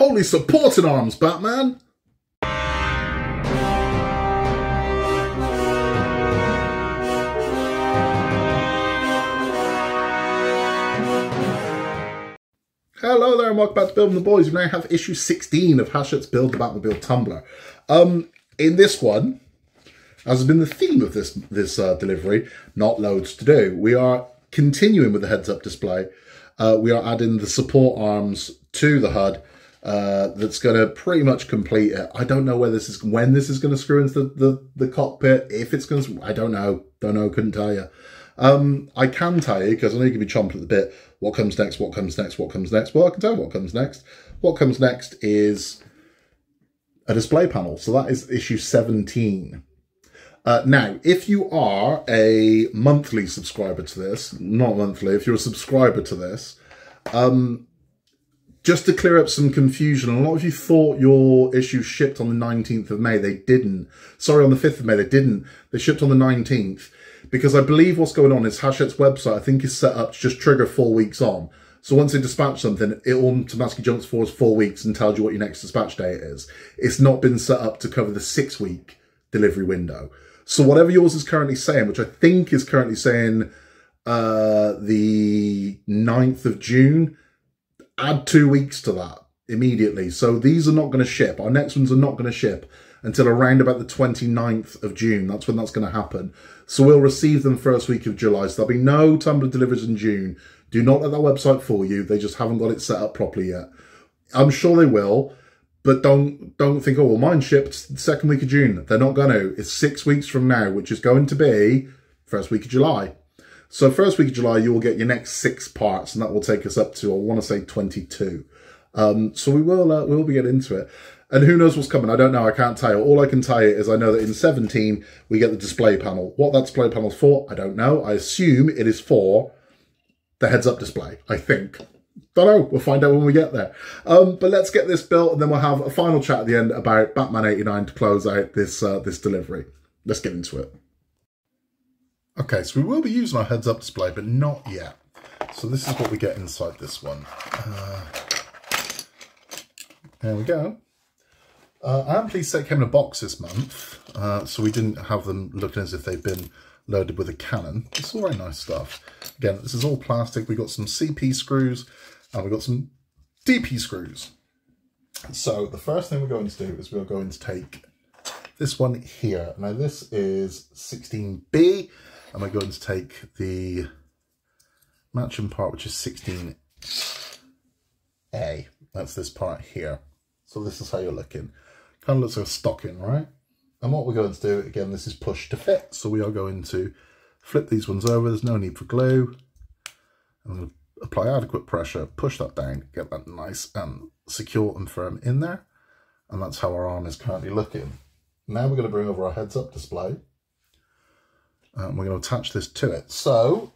Holy supporting arms, Batman! Hello there and welcome back to Building the Boys. We now have issue 16 of Hachette's Build the Batmobile Tumbler. Um, in this one, as has been the theme of this this uh, delivery, not loads to do. We are continuing with the heads-up display. Uh, we are adding the support arms to the HUD. Uh, that's going to pretty much complete it. I don't know where this is, when this is going to screw into the, the, the cockpit. If it's going to, I don't know. Don't know. Couldn't tell you. Um, I can tell you because I know you can be chomping at the bit. What comes next? What comes next? What comes next? Well, I can tell you what comes next. What comes next is a display panel. So that is issue 17. Uh, now, if you are a monthly subscriber to this, not monthly, if you're a subscriber to this, um, just to clear up some confusion, a lot of you thought your issue shipped on the 19th of May. They didn't. Sorry, on the 5th of May, they didn't. They shipped on the 19th because I believe what's going on is Hachette's website, I think, is set up to just trigger four weeks on. So once they dispatch something, it automatically jumps forward four weeks and tells you what your next dispatch date is. It's not been set up to cover the six week delivery window. So whatever yours is currently saying, which I think is currently saying uh, the 9th of June, add two weeks to that immediately. So these are not going to ship. Our next ones are not going to ship until around about the 29th of June. That's when that's going to happen. So we'll receive them first week of July. So there'll be no Tumbler deliveries in June. Do not let that website fool you. They just haven't got it set up properly yet. I'm sure they will, but don't don't think, oh, well, mine shipped second week of June. They're not going to. It's six weeks from now, which is going to be first week of July. So first week of July, you will get your next six parts, and that will take us up to, I want to say, 22. Um, so we will uh, we'll be getting into it. And who knows what's coming? I don't know. I can't tell you. All I can tell you is I know that in 17, we get the display panel. What that display panel's for, I don't know. I assume it is for the heads-up display, I think. Don't know. We'll find out when we get there. Um, but let's get this built, and then we'll have a final chat at the end about Batman 89 to close out this uh, this delivery. Let's get into it. Okay, so we will be using our heads-up display, but not yet. So this is what we get inside this one. Uh, there we go. Uh, I am pleased they came in a box this month, uh, so we didn't have them looking as if they've been loaded with a cannon. It's all very nice stuff. Again, this is all plastic. We've got some CP screws and we've got some DP screws. So the first thing we're going to do is we're going to take this one here. Now this is 16B and we're going to take the matching part, which is 16A. That's this part here. So this is how you're looking. Kind of looks like a stocking, right? And what we're going to do, again, this is push to fit. So we are going to flip these ones over. There's no need for glue. I'm going to apply adequate pressure, push that down, get that nice and secure and firm in there. And that's how our arm is currently looking. Now we're going to bring over our heads-up display. And we're going to attach this to it. So,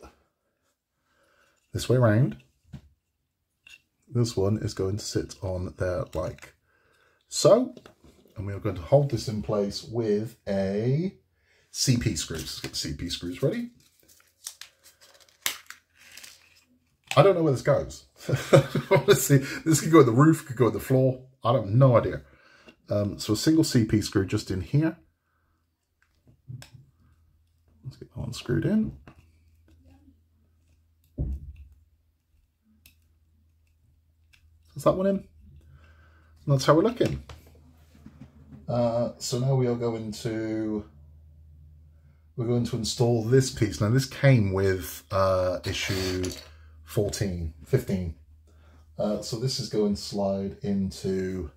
this way around, this one is going to sit on there like so and we are going to hold this in place with a CP screws. Let's get CP screws ready. I don't know where this goes. Honestly, this could go in the roof, could go in the floor. I don't have no idea. Um, so a single CP screw just in here. Let's get that one screwed in. Is that one in? And that's how we're looking. Uh, so now we are going to we're going to install this piece. Now this came with uh, issue 14, 15. Uh, so this is going to slide into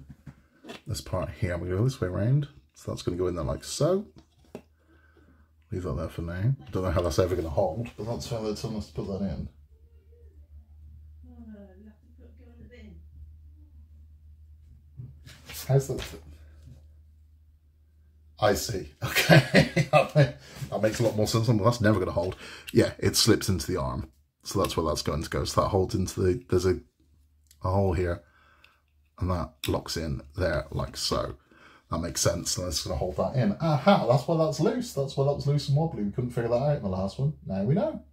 this part here. We go this way around. So that's going to go in there like so. Leave that there for now. Don't know how that's ever going to hold, but that's how they're telling us to put that in. How's that? I see. Okay. that makes a lot more sense. Well, that's never going to hold. Yeah, it slips into the arm. So that's where that's going to go. So that holds into the, there's a, a hole here and that locks in there like so. That makes sense. And it's going to hold that in. Aha, that's why that's loose. That's why that was loose and wobbly. We couldn't figure that out in the last one. Now we know.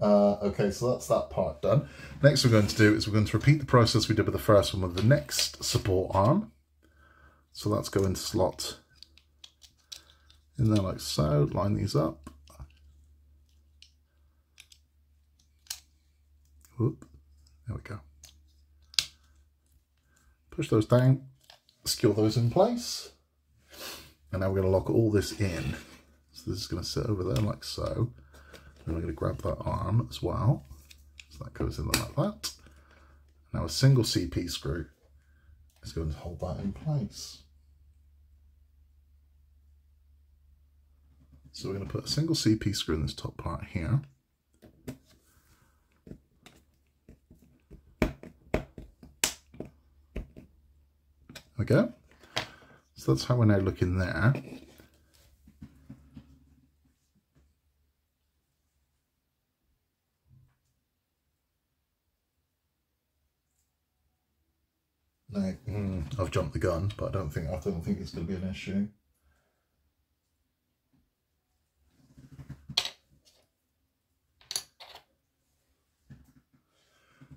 Uh, okay, so that's that part done. Next we're going to do is we're going to repeat the process we did with the first one with the next support arm. So that's going to slot in there like so, line these up. Whoop, there we go. Push those down, secure those in place. And now we're going to lock all this in. So this is going to sit over there like so. Then we're going to grab that arm as well. So that goes in like that. Now a single CP screw is going to hold that in place. So we're going to put a single CP screw in this top part here. Okay, so that's how we're now looking there. No, mm, I've jumped the gun, but I don't think I don't think it's going to be an issue.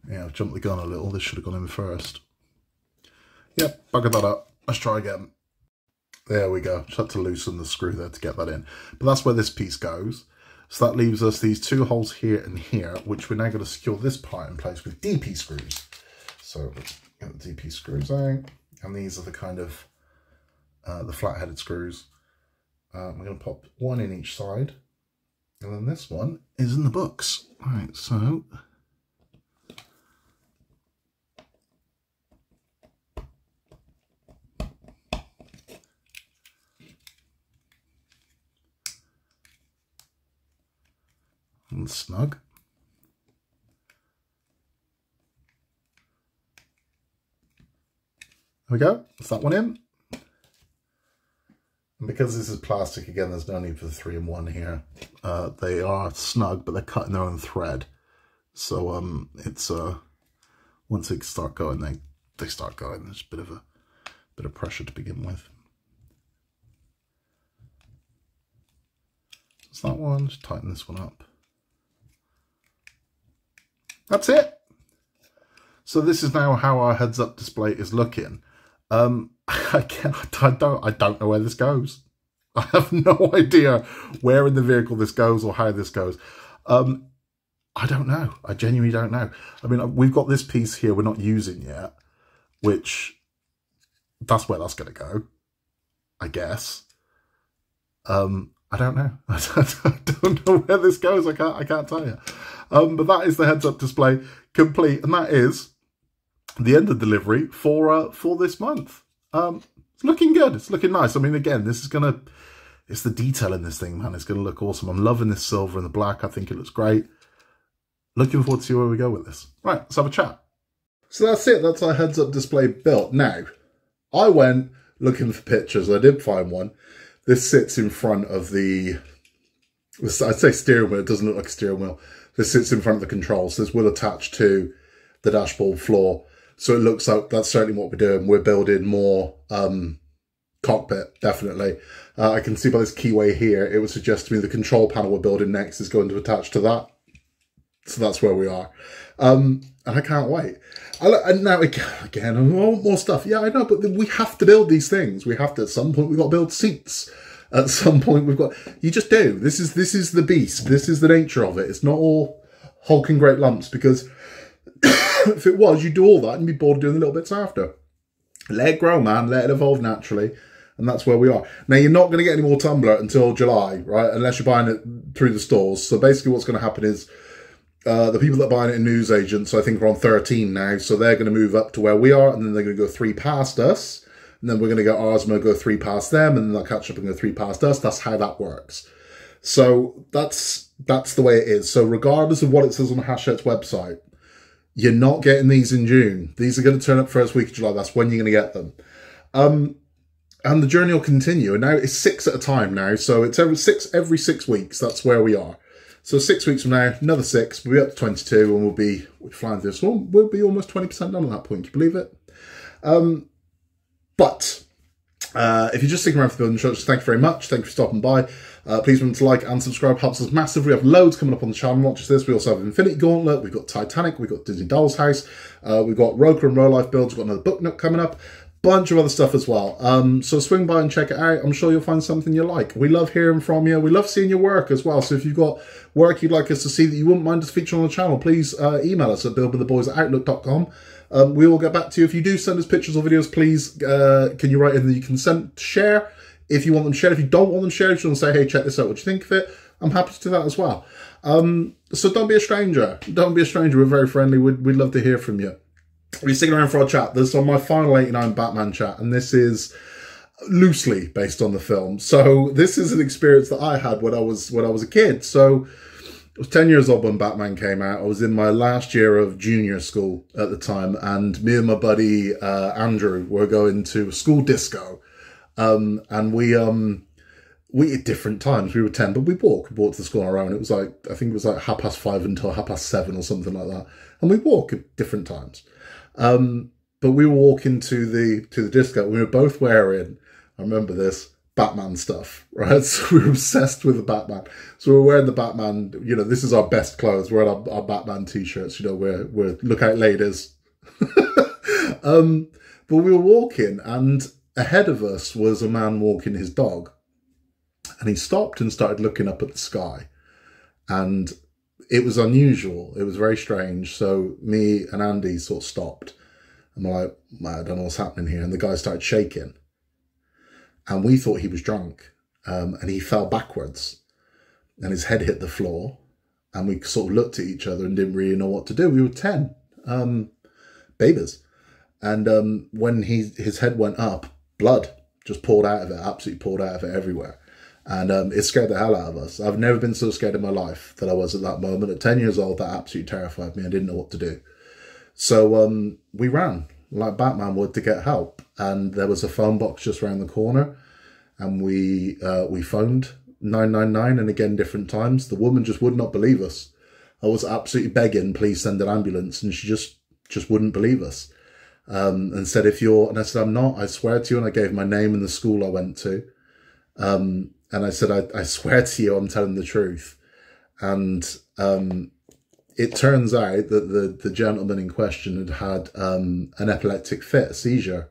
Yeah, I've jumped the gun a little. This should have gone in first. Yep, bugger that up. Let's try again. There we go. Just had to loosen the screw there to get that in. But that's where this piece goes. So that leaves us these two holes here and here, which we're now going to secure this part in place with DP screws. So get the DP screws out. And these are the kind of, uh, the flat-headed screws. Um, we're going to pop one in each side. And then this one is in the books. All right, so and snug. There we go, that's that one in. And because this is plastic, again, there's no need for the three in one here. Uh, they are snug, but they're cut in their own thread. So um, it's uh, once they start going, they, they start going. There's a bit of a bit of pressure to begin with. That's that one, just tighten this one up. That's it. So this is now how our heads-up display is looking. Um, I don't, I don't know where this goes. I have no idea where in the vehicle this goes or how this goes. Um, I don't know. I genuinely don't know. I mean, we've got this piece here we're not using yet, which that's where that's going to go, I guess. Um, I don't know. I don't know where this goes. I can't. I can't tell you. Um, but that is the heads-up display complete, and that is the end of delivery for uh, for this month. Um, it's looking good. It's looking nice. I mean, again, this is gonna. It's the detail in this thing, man. It's gonna look awesome. I'm loving this silver and the black. I think it looks great. Looking forward to see where we go with this. Right, let's have a chat. So that's it. That's our heads-up display built. Now, I went looking for pictures. I did find one. This sits in front of the, I'd say steering wheel, it doesn't look like a steering wheel. This sits in front of the controls. This will attach to the dashboard floor. So it looks like that's certainly what we're doing. We're building more um, cockpit, definitely. Uh, I can see by this keyway here, it would suggest to me the control panel we're building next is going to attach to that. So that's where we are. Um, and I can't wait. I, and now again, more, more stuff. Yeah, I know, but we have to build these things. We have to. At some point, we've got to build seats. At some point, we've got. You just do. This is this is the beast. This is the nature of it. It's not all hulking great lumps because if it was, you'd do all that and be bored doing the little bits after. Let it grow, man. Let it evolve naturally. And that's where we are. Now, you're not going to get any more Tumbler until July, right? Unless you're buying it through the stores. So basically what's going to happen is uh, the people that buy it in news agents, I think, are on 13 now. So they're going to move up to where we are, and then they're going to go three past us. And then we're going to get Osmo, go three past them, and then they'll catch up and go three past us. That's how that works. So that's that's the way it is. So regardless of what it says on the Hachette's website, you're not getting these in June. These are going to turn up first week of July. That's when you're going to get them. Um, and the journey will continue. And now it's six at a time now. So it's every six every six weeks. That's where we are. So six weeks from now, another six, we'll be up to 22 and we'll be flying through. So we'll be almost 20% done at that point. Can you believe it? Um, but Uh, if you're just sticking around for the building shows, thank you very much. Thank you for stopping by. Uh, please remember to like and subscribe. Helps us massively. We have loads coming up on the channel. Not just this. We also have Infinity Gauntlet. We've got Titanic. We've got Disney Doll's House. Uh, we've got ROKR and Rolife builds. We've got another book nook coming up. Bunch of other stuff as well. Um, so swing by and check it out. I'm sure you'll find something you like. We love hearing from you. We love seeing your work as well. So if you've got work you'd like us to see that you wouldn't mind us featuring on the channel, please uh, email us at buildwiththeboys at outlook.com. Um, we will get back to you. If you do send us pictures or videos, please uh, can you write in that you consent share if you want them shared. If you don't want them shared, if you want to say, hey, check this out, what do you think of it? I'm happy to do that as well. Um, so don't be a stranger. Don't be a stranger. We're very friendly. We'd, we'd love to hear from you. You're sticking around for our chat, this is on my final 89 Batman chat, and this is loosely based on the film. So this is an experience that I had when I was when I was a kid. So I was 10 years old when Batman came out. I was in my last year of junior school at the time, and me and my buddy uh, Andrew were going to a school disco. Um, and we um, we at different times. We were 10, but we walked. We walked to the school on our own. It was like, I think it was like half past five until half past seven or something like that. And we walk at different times. Um, but we were walking to the to the disco. We were both wearing, I remember this, Batman stuff, right? So we were obsessed with the Batman. So we we're wearing the Batman, you know, this is our best clothes. We're our, our Batman t-shirts, you know, we're, we're look out ladies. um, but we were walking and ahead of us was a man walking his dog. And he stopped and started looking up at the sky. And it was unusual. It was very strange. So me and Andy sort of stopped. And we're like, I don't know what's happening here. And the guy started shaking and we thought he was drunk. Um, and he fell backwards, and his head hit the floor. And we sort of looked at each other and didn't really know what to do. We were ten, um, babies, and um, when he his head went up, blood just poured out of it, absolutely poured out of it everywhere. And um, it scared the hell out of us. I've never been so scared in my life that I was at that moment. At 10 years old, that absolutely terrified me. I didn't know what to do. So um, we ran like Batman would to get help. And there was a phone box just around the corner, and we uh, we phoned 999 and again different times. The woman just would not believe us. I was absolutely begging, please send an ambulance, and she just just wouldn't believe us. Um, and said, if you're, and I said, I'm not, I swear to you. And I gave my name and the school I went to. Um, and I said, I, I swear to you, I'm telling the truth. And um, it turns out that the, the gentleman in question had had um, an epileptic fit, a seizure,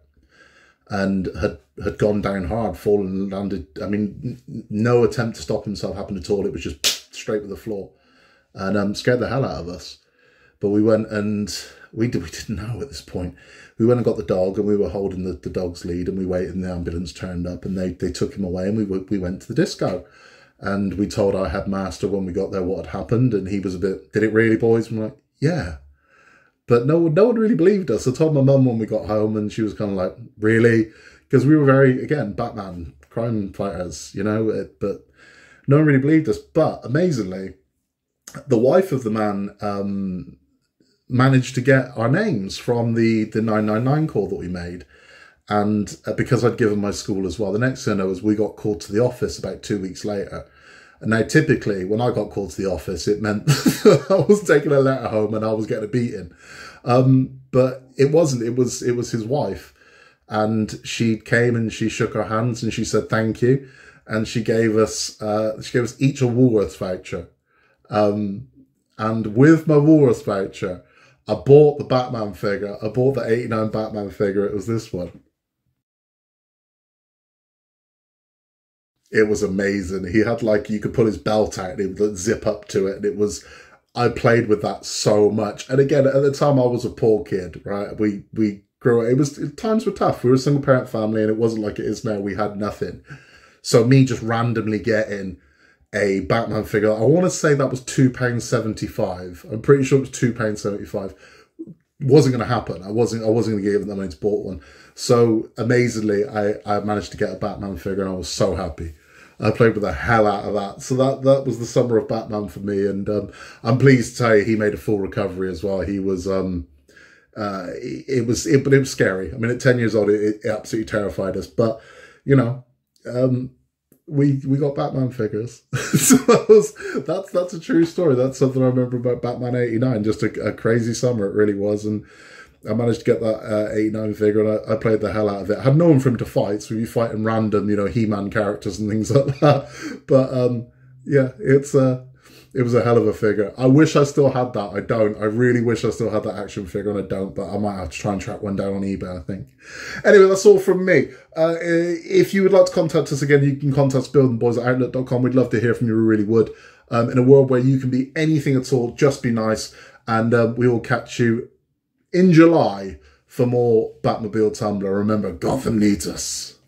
and had, had gone down hard, fallen and landed. I mean, no attempt to stop himself happened at all. It was just straight with the floor and um, scared the hell out of us. But we went and we, did, we didn't know at this point. We went and got the dog and we were holding the, the dog's lead and we waited and the ambulance turned up and they, they took him away and we, we went to the disco and we told our headmaster when we got there what had happened, and he was a bit, did it really, boys? And we're like, yeah. But no, no one really believed us. I told my mum when we got home, and she was kind of like, really? Because we were very, again, Batman, crime fighters, you know, it, but no one really believed us. But amazingly, the wife of the man um, managed to get our names from the, the 999 call that we made. And uh, because I'd given my school as well, the next thing I know was we got called to the office about two weeks later. And now, typically, when I got called to the office, it meant I was taking a letter home and I was getting a beating. Um, but it wasn't. It was it was his wife, and she came and she shook our hands and she said thank you, and she gave us uh, she gave us each a Woolworths voucher, um, and with my Woolworths voucher, I bought the Batman figure. I bought the eighty nine Batman figure. It was this one. It was amazing. He had like you could pull his belt out and it would zip up to it, and it was. I played with that so much. And again, at the time, I was a poor kid, right? We we grew. It was times were tough. We were a single parent family, and it wasn't like it is now. We had nothing. So me just randomly getting a Batman figure. I want to say that was two pounds seventy five. I'm pretty sure it was two pounds seventy five. Wasn't going to happen. I wasn't. I wasn't going to give them the money to bought one. So amazingly, I I managed to get a Batman figure, and I was so happy. I played with the hell out of that. So that that was the summer of Batman for me, and um, I'm pleased to say he made a full recovery as well. He was. Um, uh, it, it was, it, but it was scary. I mean, at ten years old, it, it absolutely terrified us. But you know, um, we we got Batman figures. so that was, that's that's a true story. That's something I remember about Batman '89. Just a, a, crazy summer it really was, and I managed to get that uh, 89 figure and I, I, played the hell out of it. I had no one for him to fight, so you fighting random, you know, He-Man characters and things like that. But um, yeah, it's uh, it was a hell of a figure. I wish I still had that. I don't. I really wish I still had that action figure and I don't, but I might have to try and track one down on eBay, I think. Anyway, that's all from me. Uh, if you would like to contact us again, you can contact us at outlook.com. We'd love to hear from you. We really would. Um, in a world where you can be anything at all, just be nice. And um, we will catch you in July for more Batmobile Tumbler. Remember, Gotham needs us.